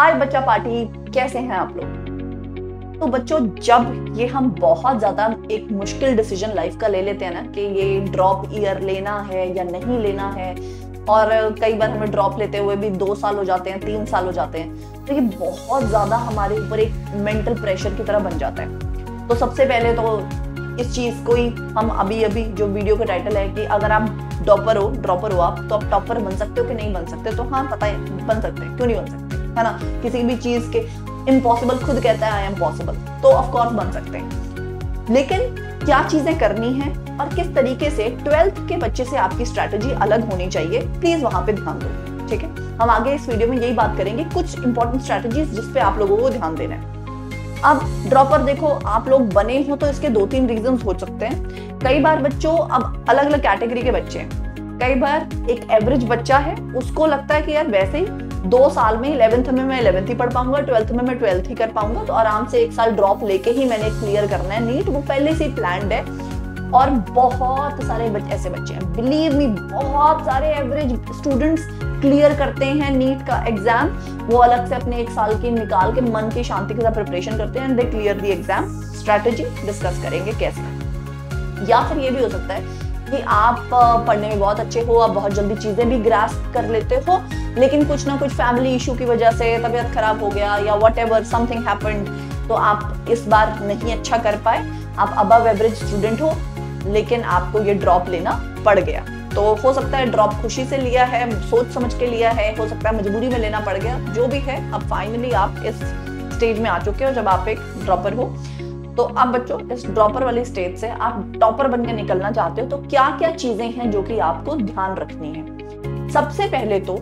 हाय बच्चा पार्टी, कैसे हैं आप लोग? तो बच्चों, जब ये हम बहुत ज़्यादा एक मुश्किल डिसीज़न लाइफ का ले लेते हैं ना, कि ये ड्रॉप ईयर लेना है या नहीं लेना है, और कई बार हमें ड्रॉप लेते हुए भी दो साल हो जाते हैं, तीन साल हो जाते हैं तो ये बहुत ज़्यादा हमारे ऊपर एक मेंटल प्रेशर की तरह बन जाता है। तो सबसे पहले तो इस चीज़ को ही हम अभी अभी जो वीडियो का टाइटल है कि अगर आप डॉपर हो ड्रॉपर हो आप तो आप टॉपर बन सकते हो कि नहीं बन सकते? तो हाँ पता है, बन सकते हैं, क्यों नहीं बन सकते? है ना? किसी भी चीज़ के इम्पॉसिबल खुद कहता है आई एम पॉसिबल तो ऑफकोर्स बन सकते हैं। लेकिन क्या चीज़ें करनी है और किस तरीके से ट्वेल्थ के बच्चे से आपकी स्ट्रैटेजी अलग होनी चाहिए प्लीज़ वहाँ पे ध्यान दो, ठीक है? हम आगे इस वीडियो में यही बात करेंगे, कुछ इंपॉर्टेंट स्ट्रैटेजीज जिसपे आप लोगों को ध्यान देना है। अब ड्रॉपर देखो, आप लोग बने हो तो इसके दो तीन रीजन हो सकते हैं। कई बार बच्चों, अब अलग अलग कैटेगरी के बच्चे हैं। कई बार एक एवरेज बच्चा है, उसको लगता है कि यार वैसे ही दो साल में इलेवेंथ में मैं इलेवेंथ ही पढ़ पाऊँगा ट्वेल्थ में मैं ट्वेल्थ ही कर पाऊँगा तो आराम से एक साल ड्रॉप लेके ही मैंने क्लियर करना है नीट वो पहले से प्लान है और बहुत सारे बच्चे ऐसे बच्चे हैं। बिलीव मी बहुत सारे एवरेज स्टूडेंट्स क्लियर करते हैं नीट का एग्ज़ाम वो अलग से अपने एक साल की निकाल के मन की शांति के साथ प्रिपरेशन करते हैं and they clear the exam strategy discuss करेंगे कैसे या फिर ये भी हो सकता है कि आप पढ़ने में बहुत अच्छे हो, आप बहुत जल्दी चीज़ें भी ग्रास्प कर लेते हो, लेकिन कुछ ना कुछ फैमिली इशू की वजह से तबीयत खराब हो गया या वट एवर समथिंग तो आप इस बार नहीं अच्छा कर पाए। आप अबव एवरेज स्टूडेंट हो, लेकिन आपको ये ड्रॉप लेना पड़ गया। तो हो सकता है ड्रॉप खुशी से लिया है, सोच समझ के लिया है, हो सकता है मजबूरी में लेना पड़ गया, जो भी है, अब फाइनली आप इस स्टेज में आ चुके हो जब आप एक ड्रॉपर हो। तो अब बच्चों, इस ड्रॉपर वाली स्टेज से आप टॉपर बनकर निकलना चाहते हो तो क्या क्या चीज़ें हैं जो कि आपको ध्यान रखनी है? सबसे पहले तो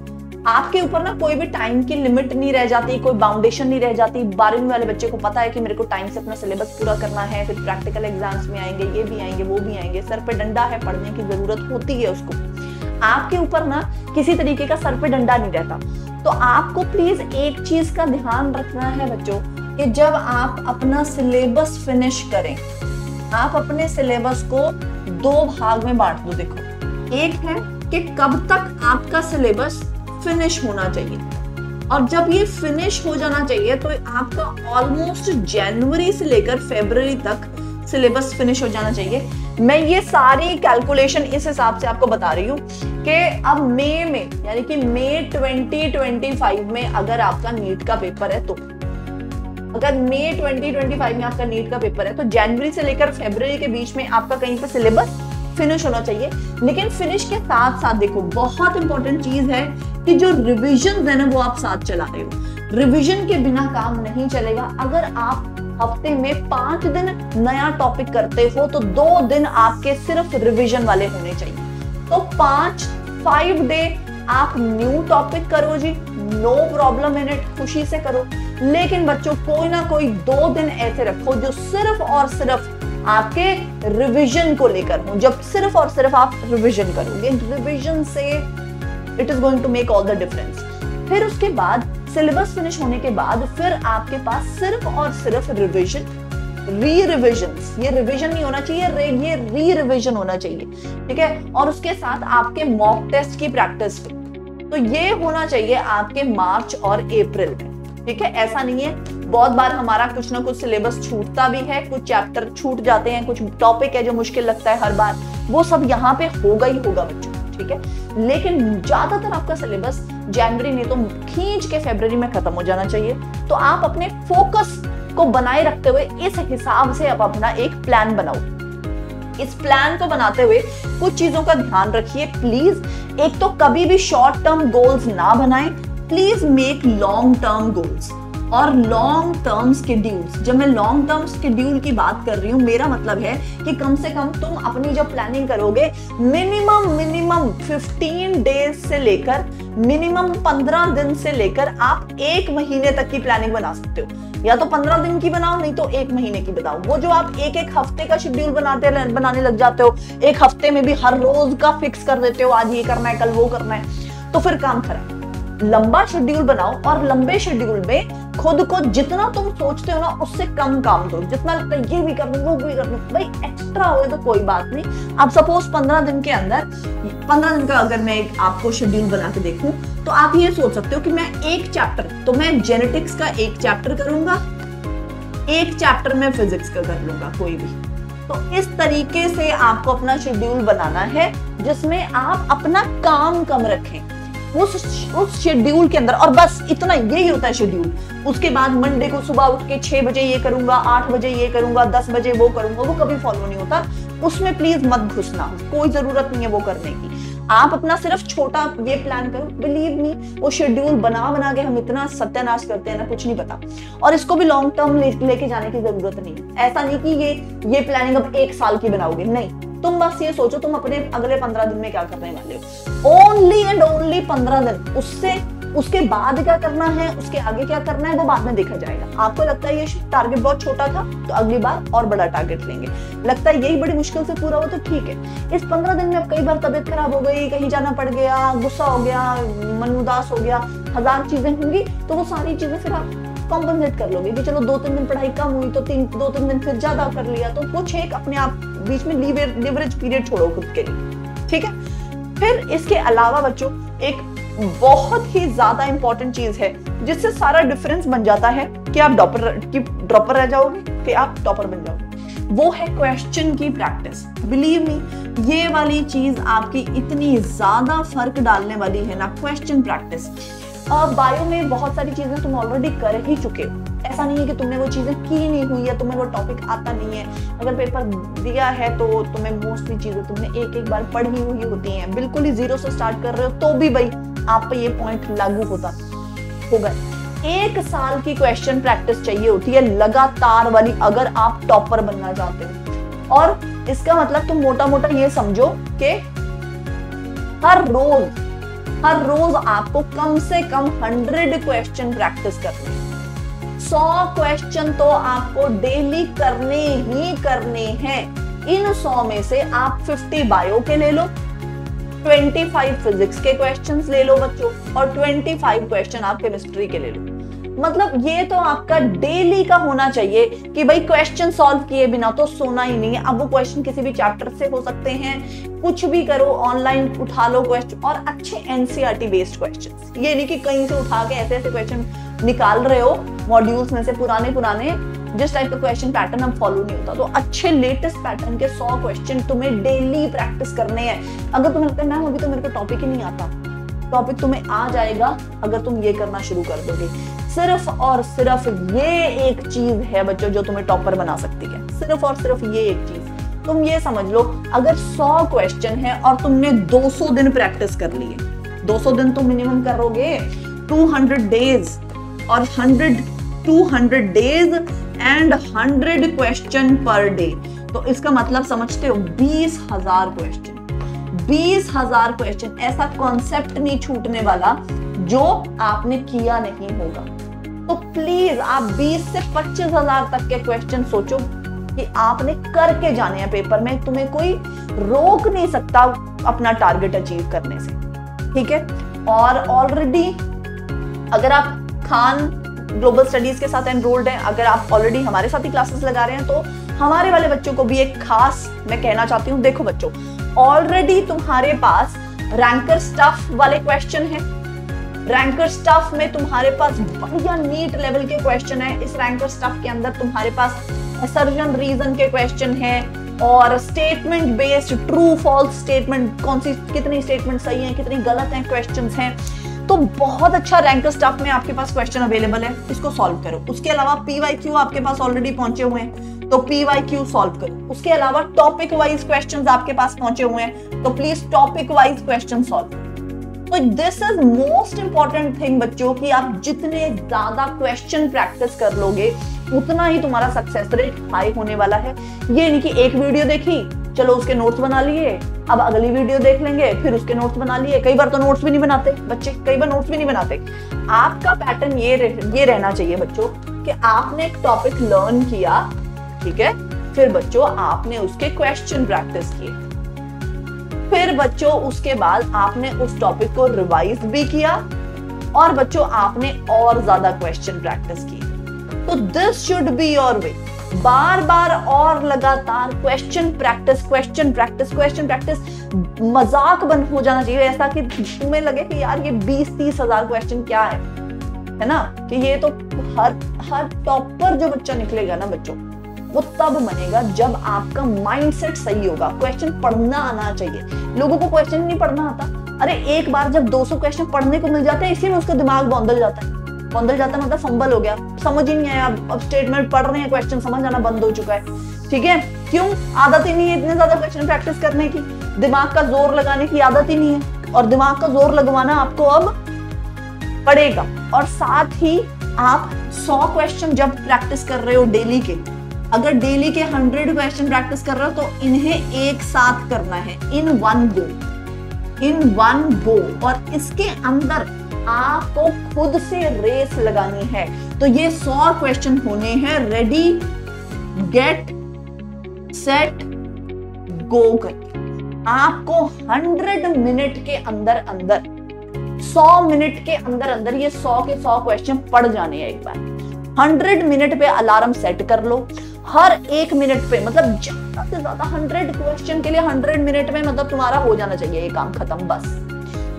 आपके ऊपर ना कोई भी टाइम की लिमिट नहीं रह जाती, कोई बाउंडेशन नहीं रह जाती। बारहवीं वाले बच्चे को पता है कि मेरे को टाइम से अपना सिलेबस पूरा करना है, फिर प्रैक्टिकल एग्ज़ाम्स में आएँगे, ये भी आएँगे, वो भी आएँगे। सर पे डंडा है, पढ़ने की ज़रूरत होती है उसको। आपके ऊपर ना किसी तरीके का सर पे डंडा नहीं रहता। तो आपको प्लीज़ एक चीज़ का ध्यान रखना है बच्चों कि जब आप अपना सिलेबस फिनिश करें, आप अपने सिलेबस को दो भाग में बांट दो, देखो। एक है कि कब तक आपका सिलेबस फिनिश होना चाहिए। और जब ये फिनिश हो जाना चाहिए तो आपका ऑलमोस्ट जनवरी से लेकर फेब्रवरी तक सिलेबस फिनिश हो जाना चाहिए। मैं ये सारी कैलकुलेशन इस हिसाब से आपको बता रही हूँ कि अब मई में, यानी कि मई 2025 में अगर आपका नीट का पेपर है तो अगर मई 2025 में आपका नीट का पेपर है तो जनवरी से लेकर फेब्रवरी के बीच में आपका कहीं पर सिलेबस फिनिश होना चाहिए। लेकिन फिनिश के साथ साथ देखो, बहुत इंपॉर्टेंट चीज़ है कि जो रिविजन है ना, वो आप साथ चला रहे हो। रिविजन के बिना काम नहीं चलेगा। अगर आप हफ़्ते में पाँच दिन नया टॉपिक करते हो तो दो दिन आपके सिर्फ़ रिविजन वाले होने चाहिए। तो पाँच फाइव डे आप न्यू टॉपिक करो जी। नो प्रॉब्लम इन इट खुशी से करो। लेकिन बच्चों, कोई ना कोई दो दिन ऐसे रखो जो सिर्फ़ और सिर्फ़ आपके रिवीजन को लेकर हो। जब सिर्फ़ और सिर्फ़ आप रिवीजन करोगे रिवीजन से it is going to make all the difference फिर उसके बाद सिलेबस फिनिश होने के बाद, फिर आपके पास सिर्फ़ और सिर्फ़ रिविजन री रिविजन ये रिविजन नहीं होना चाहिए ये री रिविजन होना चाहिए, ठीक है? और उसके साथ आपके मॉक टेस्ट की प्रैक्टिस तो ये होना चाहिए आपके मार्च और अप्रैल में, ठीक है? ऐसा नहीं है। बहुत बार हमारा कुछ ना कुछ सिलेबस छूटता भी है, कुछ चैप्टर छूट जाते हैं, कुछ टॉपिक है जो मुश्किल लगता है हर बार, वो सब यहाँ पे होगा ही होगा बच्चों, ठीक है? लेकिन ज़्यादातर आपका सिलेबस जनवरी नहीं तो खींच के फेब्रवरी में खत्म हो जाना चाहिए। तो आप अपने फोकस को बनाए रखते हुए इस हिसाब से आप अपना एक प्लान बनाओ। इस प्लान को बनाते हुए कुछ चीज़ों का ध्यान रखिए प्लीज़ एक तो कभी भी शॉर्ट टर्म गोल्स ना बनाएँ। Please make long term goals और लॉन्ग टर्म स्केड्यूल्स जब मैं लॉन्ग टर्म स्केड्यूल की बात कर रही हूँ, मेरा मतलब है कि कम से कम तुम अपनी जब प्लानिंग करोगे मिनिमम मिनिमम 15 डेज़ से लेकर मिनिमम 15 दिन से लेकर आप एक महीने तक की प्लानिंग बना सकते हो। या तो 15 दिन की बनाओ, नहीं तो एक महीने की बनाओ। वो जो आप एक एक हफ़्ते का शेड्यूल बनाते बनाने लग जाते हो, एक हफ़्ते में भी हर रोज का फिक्स कर देते हो, आज ये करना है, कल वो करना है। तो फिर काम खराब। लंबा शेड्यूल बनाओ और लंबे शेड्यूल में खुद को जितना तुम सोचते हो ना, उससे कम काम दो जितना लगता है ये भी कर लो, वो भी कर लो। भाई एक्स्ट्रा हो तो कोई बात नहीं। अब सपोज़ पंद्रह दिन के अंदर, पंद्रह दिन का अगर मैं आपको शेड्यूल बना के देखूँ तो आप ये सोच सकते हो कि मैं एक चैप्टर तो मैं जेनेटिक्स का एक चैप्टर करूँगा, एक चैप्टर में फिजिक्स का कर लूँगा, कोई भी। तो इस तरीके से आपको अपना शेड्यूल बनाना है, जिसमें आप अपना काम कम रखें। उस उस शेड्यूल के अंदर, और बस इतना यही होता है शेड्यूल। उसके बाद मंडे को सुबह उठ के छह बजे ये करूँगा, आठ बजे ये करूँगा, दस बजे वो करूँगा, वो कभी फॉलो नहीं होता। उसमें प्लीज़ मत घुसना, कोई ज़रूरत नहीं है वो करने की। आप अपना सिर्फ़ छोटा ये प्लान करो बिलीव मी वो शेड्यूल बना बना के हम इतना सत्यानाश करते हैं ना, कुछ नहीं पता। और इसको भी लॉन्ग टर्म लेके जाने की ज़रूरत नहीं। ऐसा नहीं कि ये ये प्लानिंग अब एक साल की बनाओगे, नहीं। तुम बस ये सोचो, तुम अपने अगले पंद्रह दिन में क्या करने वाले हो? ओनली एंड ओनली पंद्रह दिन। उससे, उसके बाद क्या करना है, उसके आगे क्या करना है, वो बाद में देखा जाएगा। आपको लगता है ये टारगेट बहुत छोटा था तो अगली बार और बड़ा टारगेट लेंगे। लगता है यही बड़ी मुश्किल से पूरा हो तो ठीक है। इस पंद्रह दिन में अब कई बार तबियत खराब हो गई, कहीं जाना पड़ गया, गुस्सा हो गया, मन उदास हो गया, हज़ार चीज़ें होंगी तो वो सारी चीज़ें फिर आप कॉम्पनसेट कर लोगे कि चलो दो तीन दिन पढ़ाई कम हुई तो तीन दो तीन दिन फिर ज़्यादा कर लिया तो कुछ एक अपने आप बीच में लिवरेज पीरियड छोड़ो खुद के लिए, ठीक है? फिर इसके अलावा बच्चों, एक बहुत ही ज़्यादा इंपॉर्टेंट चीज़ है, जिससे सारा डिफरेंस बन जाता है कि आप डॉपर की ड्रॉपर रह जाओगे, कि आप टॉपर बन जाओगे। वो है क्वेश्चन की प्रैक्टिस बिलीव मी ये वाली चीज़ आपकी इतनी ज़्यादा फ़र्क डालने वाली है ना क्वेश्चन प्रैक्टिस बायो में बहुत सारी चीज़ें तुम ऑलरेडी कर ही चुके हो। ऐसा नहीं है कि तुमने वो चीज़ें की नहीं हुई या तुम्हें वो टॉपिक आता नहीं है। अगर पेपर दिया है तो तुम्हें मोस्टली चीज़ें तुमने एक एक बार पढ़ी हुई होती हैं। बिल्कुल ही ज़ीरो से स्टार्ट कर रहे हो तो भी भाई आप पे ये पॉइंट लागू होता होगा। एक साल की क्वेश्चन प्रैक्टिस चाहिए होती है लगातार वाली अगर आप टॉपर बनना चाहते हो। और इसका मतलब तुम मोटा मोटा ये समझो कि हर रोज हर रोज आपको कम से कम हंड्रेड क्वेश्चन प्रैक्टिस करनी है। सौ क्वेश्चन तो आपको डेली करने ही करने हैं। इन सौ में से आप 50 बायो के ले लो 25 फिजिक्स के क्वेश्चंस ले लो बच्चों, और 25 क्वेश्चन आप केमिस्ट्री के ले लो। मतलब ये तो आपका डेली का होना चाहिए कि भाई क्वेश्चन सॉल्व किए बिना तो सोना ही नहीं है। अब वो क्वेश्चन किसी भी चैप्टर से हो सकते हैं। कुछ भी करो ऑनलाइन उठा लो क्वेश्चन और अच्छे एनसीआरटी बेस्ड क्वेश्चन ये नहीं कि कहीं से उठा के ऐसे ऐसे क्वेश्चन निकाल रहे हो मॉड्यूल्स में से पुराने पुराने, जिस टाइप का क्वेश्चन पैटर्न अब फॉलो नहीं होता। तो अच्छे लेटेस्ट पैटर्न के सौ क्वेश्चन तुम्हें डेली प्रैक्टिस करने हैं। अगर तुम्हें लगता है, मैम, अभी तो मेरे को टॉपिक ही नहीं आता। टॉपिक तुम्हें आ जाएगा अगर तुम ये करना शुरू कर दोगे। सिर्फ़ और सिर्फ़ ये एक चीज़ है बच्चों, जो तुम्हें टॉपर बना सकती है। सिर्फ़ और सिर्फ़ ये एक चीज़। तुम ये समझ लो, अगर 100 क्वेश्चन है और तुमने 200 दिन प्रैक्टिस कर लिए 200 दिन तो मिनिमम करोगे। 200 डेज़ और 100 200 days and 100 question per day तो इसका मतलब समझते हो, बीस हज़ार क्वेश्चन बीस हज़ार क्वेश्चन ऐसा कॉन्सेप्ट नहीं छूटने वाला जो आपने किया नहीं होगा। तो प्लीज़ आप 20 से पच्चीस हज़ार तक के क्वेश्चन सोचो कि आपने करके जाने हैं पेपर में। तुम्हें कोई रोक नहीं सकता अपना टारगेट अचीव करने से। ठीक है? और ऑलरेडी अगर आप खान ग्लोबल स्टडीज़ के साथ एनरोल्ड हैं। अगर आप ऑलरेडी हमारे साथ ही क्लासेस लगा रहे हैं तो हमारे वाले बच्चों को भी एक खास मैं कहना चाहती हूँ, देखो बच्चों ऑलरेडी तुम्हारे पास रैंकर स्टफ़ वाले क्वेश्चन है। रैंकर स्टफ़ में तुम्हारे पास बढ़िया नीट लेवल के क्वेश्चन है। इस रैंकर स्टफ़ के अंदर तुम्हारे पास सर्जन रीजन के क्वेश्चन है और statement based true false statement कौन सी, कितनी स्टेटमेंट सही है, कितनी गलत है क्वेश्चन हैं। तो बहुत अच्छा रैंक स्टफ़ में आपके पास क्वेश्चन अवेलेबल है। इसको सॉल्व करो। उसके अलावा पी वाई क्यू आपके पास ऑलरेडी पहुँचे हुए हैं। तो पी वाई क्यू सॉल्व करो। उसके अलावा टॉपिक वाइज क्वेश्चन आपके पास पहुँचे हुए हैं। तो please topic wise question solve तो this is most important thing बच्चों, की आप जितने ज़्यादा क्वेश्चन प्रैक्टिस कर लोगे, उतना ही तुम्हारा सक्सेस रेट हाई होने वाला है। ये नहीं कि एक वीडियो देखी, चलो उसके नोट्स बना लिए अब अगली वीडियो देख लेंगे फिर उसके नोट्स बना लिए। कई बार तो नोट्स भी नहीं बनाते बच्चे कई बार नोट्स भी नहीं बनाते। आपका पैटर्न ये रह, ये रहना चाहिए बच्चों कि आपने एक टॉपिक लर्न किया ठीक है? फिर बच्चों आपने उसके क्वेश्चन प्रैक्टिस किए। फिर बच्चों उसके बाद आपने उस टॉपिक को रिवाइज भी किया और बच्चों आपने और ज़्यादा क्वेश्चन प्रैक्टिस की तो this should be your way बार बार और लगातार question practice question practice question practice मज़ाक बन हो जाना चाहिए। ऐसा कि तुम्हें लगे कि यार ये बीस तीस हज़ार क्वेश्चन क्या है? है ना? कि ये तो हर हर टॉपर जो बच्चा निकलेगा ना बच्चों, वो तब बनेगा जब आपका माइंडसेट सही होगा। क्वेश्चन पढ़ना आना चाहिए। लोगों को क्वेश्चन नहीं पढ़ना आता। अरे, एक बार जब 200 क्वेश्चन पढ़ने को मिल जाते हैं इसी में उसका दिमाग बौंदल जाता है। बंदल जाता मतलब फंबल हो गया। समझ ही नहीं आया। अब स्टेटमेंट पढ़ रहे हैं क्वेश्चन समझ आना बंद हो चुका है। ठीक है? क्यों? आदत ही नहीं है इतने ज़्यादा क्वेश्चन प्रैक्टिस करने की। दिमाग का ज़ोर लगाने की आदत ही नहीं है। और दिमाग का ज़ोर लगवाना आपको अब पड़ेगा। और साथ ही आप 100 क्वेश्चन जब प्रैक्टिस कर रहे हो डेली के, अगर डेली के 100 क्वेश्चन प्रैक्टिस कर रहे हो तो इन्हें एक साथ करना है। In one go in one go और इसके अंदर आपको खुद से रेस लगानी है। तो ये सौ क्वेश्चन होने हैं। रेडी गेट सेट गो करके। आपको हंड्रेड मिनट के अंदर अंदर, सौ मिनट के अंदर अंदर ये सौ के सौ क्वेश्चन पढ़ जाने हैं एक बार। हंड्रेड मिनट पे अलार्म सेट कर लो। हर एक मिनट पे मतलब ज़्यादा से ज़्यादा हंड्रेड क्वेश्चन के लिए हंड्रेड मिनट में मतलब तुम्हारा हो जाना चाहिए ये काम खत्म, बस।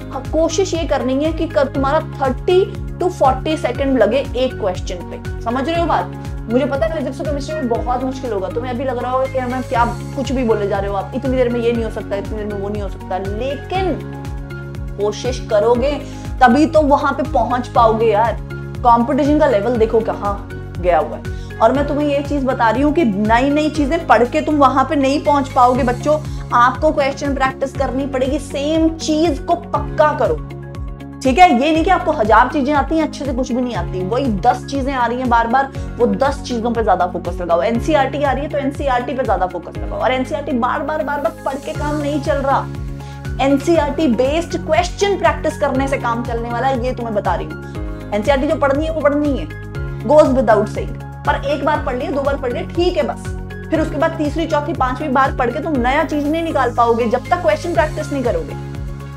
कोशिश ये करनी है कि तुम्हारा थर्टी टू फोर्टी सेकेंड लगे एक क्वेश्चन पे। समझ रहे हो बात? मुझे पता है फिजिक्स और केमिस्ट्री में बहुत मुश्किल होगा। तुम्हें अभी लग रहा होगा कि मैं क्या कुछ भी बोले जा रहे हो आप। इतनी देर में ये नहीं हो सकता, इतनी देर में वो नहीं हो सकता। लेकिन कोशिश करोगे, तभी तो वहाँ पे पहुँच पाओगे यार। कंपटीशन का लेवल देखो कहाँ गया हुआ है। और मैं तुम्हें ये चीज़ बता रही हूँ कि नई नई चीज़ें पढ़ के तुम वहाँ पे नहीं पहुँच पाओगे बच्चों। आपको क्वेश्चन प्रैक्टिस करनी पड़ेगी। सेम चीज़ को पक्का करो। ठीक है? ये नहीं कि आपको हज़ार चीज़ें आती हैं, अच्छे से कुछ भी नहीं आती। वही दस चीज़ें आ रही हैं बार बार वो दस चीज़ों पे ज़्यादा फोकस लगाओ। एनसीआरटी आ रही है तो एनसीआरटी पे ज़्यादा फोकस लगाओ। और एनसीआरटी बार बार बार बार पढ़ के काम नहीं चल रहा। एनसीआरटी बेस्ड क्वेश्चन प्रैक्टिस करने से काम चलने वाला है, ये तुम्हें बता रही हूँ। एनसीआरटी जो पढ़नी है, वो पढ़नी है। गोज विदाउट सेइंग पर एक बार पढ़ लिया, दो बार पढ़ लिया, ठीक है बस। फिर उसके बाद तीसरी, चौथी, पांचवी बार पढ़ के तुम नया चीज़ नहीं निकाल पाओगे, जब तक क्वेश्चन प्रैक्टिस नहीं करोगे।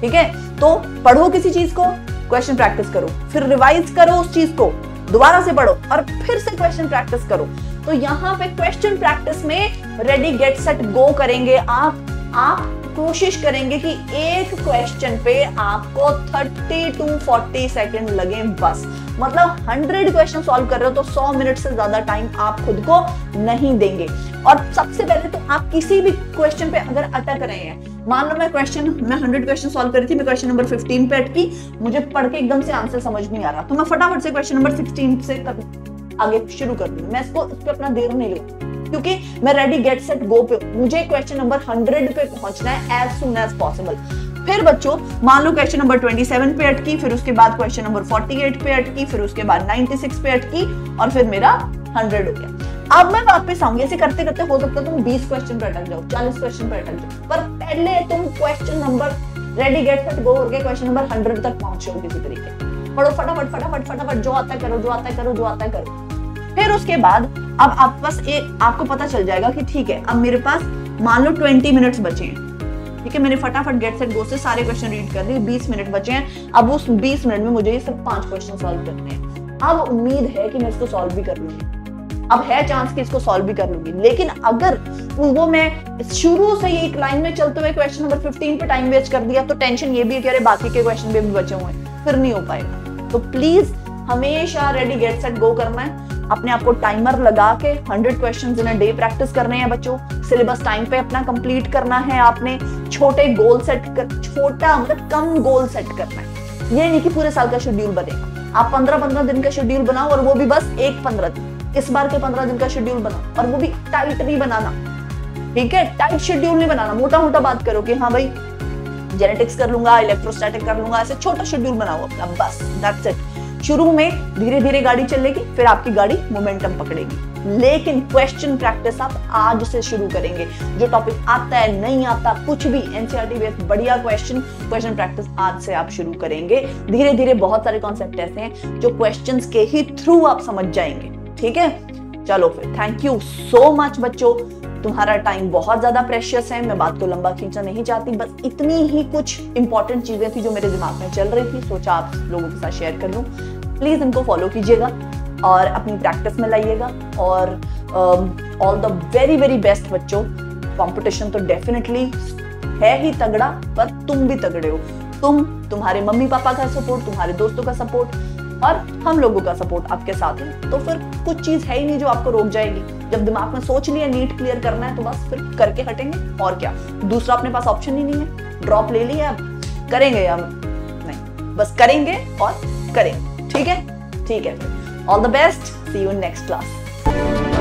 ठीक है? तो पढ़ो किसी चीज़ को क्वेश्चन प्रैक्टिस करो। फिर रिवाइज करो उस चीज़ को, दोबारा से पढ़ो और फिर से क्वेश्चन प्रैक्टिस करो। तो यहाँ पे क्वेश्चन प्रैक्टिस में रेडी गेट सेट गो करेंगे आप। आप कोशिश करेंगे कि एक क्वेश्चन पे आपको 30 टू 40 सेकंड लगे बस। मतलब 100 क्वेश्चन सॉल्व कर रहे हो तो 100 मिनट से ज़्यादा टाइम आप खुद को नहीं देंगे। और सबसे पहले तो आप किसी भी क्वेश्चन पे अगर अटक रहे हैं मान लो मैं क्वेश्चन मैं 100 क्वेश्चन सॉल्व करी थी मैं क्वेश्चन नंबर 15 पे अटकी मुझे पढ़ के एकदम से आंसर समझ नहीं आ रहा। तो मैं फटाफट से क्वेश्चन नंबर 16 से कर, आगे शुरू कर दूँगी मैं इसको इस पे अपना देर नहीं लूँगी क्योंकि मैं रेडी गेट सेट गो पे मुझे क्वेश्चन नंबर हंड्रेड पे पहुँचना है एज सुन एज पॉसिबल फिर बच्चों, मान लो क्वेश्चन नंबर 27 पे अटकी, फिर उसके बाद क्वेश्चन नंबर 48 पे अटकी, फिर उसके बाद 96 पे अटकी और फिर मेरा 100 हो गया। अब मैं वापस आऊँगी। ऐसे करते करते हो सकता है तुम 20 क्वेश्चन पे अटक जाओ 40 क्वेश्चन पे अटक जाओ, पर पहले तुम question number ready get set go करके क्वेश्चन नंबर 100 तक पहुंचो किसी तरीके पढ़ो फटाफट फटाफट फटाफट, जो आता है करो, जो आता है करो, जो आता है करो। फिर उसके बाद अब आप बस एक, आपको पता चल जाएगा कि ठीक है, अब मेरे पास मान लो ट्वेंटी मिनट्स बचे हैं। ठीक है, मैंने फटाफट गेट सेट गो से सारे क्वेश्चन रीड कर दिए बीस मिनट बचे हैं। अब उस बीस मिनट में मुझे ये सिर्फ़ पाँच क्वेश्चन सॉल्व करने हैं। अब उम्मीद है कि मैं इसको सॉल्व भी कर लूँगी। अब है चांस कि इसको सॉल्व भी कर लूँगी। लेकिन अगर वो मैं शुरू से ही एक लाइन में चलते हुए क्वेश्चन नंबर 15 पे टाइम वेस्ट कर दिया तो टेंशन ये भी है कि अरे बाकी के क्वेश्चन भी बचे हुए हैं। फिर नहीं हो पाएगा। तो प्लीज़ हमेशा रेडी गेट सेट गो करना है। अपने आप को टाइमर लगा के 100 questions in a day practice करने हैं बच्चों। सिलेबस टाइम पे अपना कंप्लीट करना है आपने। छोटे गोल सेट कर, छोटा मतलब कम गोल सेट करना है। ये नहीं कि पूरे साल का शेड्यूल बनेगा आप पंद्रह पंद्रह दिन का शेड्यूल बनाओ और वो भी बस एक पंद्रह दिन। इस बार के पंद्रह दिन का शेड्यूल बनाओ और वो भी टाइट नहीं बनाना। ठीक है? टाइट शेड्यूल नहीं बनाना। मोटा मोटा बात करो कि हाँ भाई जेनेटिक्स कर लूँगा इलेक्ट्रोस्टैटिक कर लूँगा, ऐसे छोटा शेड्यूल बनाओ अपना, बस दैट्स इट शुरू में धीरे धीरे गाड़ी चलेगी, फिर आपकी गाड़ी मोमेंटम पकड़ेगी। लेकिन क्वेश्चन प्रैक्टिस आप आज से शुरू करेंगे। जो टॉपिक आता है, नहीं आता, कुछ भी एनसीआरटी बेस्ड बढ़िया क्वेश्चन क्वेश्चन प्रैक्टिस आज से आप शुरू करेंगे। धीरे धीरे बहुत सारे कॉन्सेप्ट ऐसे हैं जो क्वेश्चन के ही थ्रू आप समझ जाएँगे। ठीक है? चलो फिर थैंक यू सो मच बच्चों। तुम्हारा टाइम बहुत ज़्यादा प्रेशियस है। मैं बात को लंबा खींचना नहीं चाहती, बस इतनी ही कुछ इंपॉर्टेंट चीज़ें थी जो मेरे दिमाग में चल रही थी। सोचा आप लोगों के साथ शेयर कर लूँ। प्लीज़ इनको फॉलो कीजिएगा और अपनी प्रैक्टिस में लाइएगा और all the very very best बच्चों। कंपटीशन तो डेफिनेटली है ही तगड़ा, पर तुम भी तगड़े हो। तुम, तुम्हारे मम्मी पापा का सपोर्ट तुम्हारे दोस्तों का सपोर्ट और हम लोगों का सपोर्ट आपके साथ है। तो फिर कुछ चीज़ है ही नहीं जो आपको रोक जाएगी। जब दिमाग में सोच लिया, नीट क्लियर करना है तो बस फिर करके हटेंगे, और क्या? दूसरा अपने पास ऑप्शन ही नहीं है। ड्रॉप ले लिया अब करेंगे हम? नहीं, बस करेंगे और करेंगे। ठीक है? ठीक है। All the best see you next class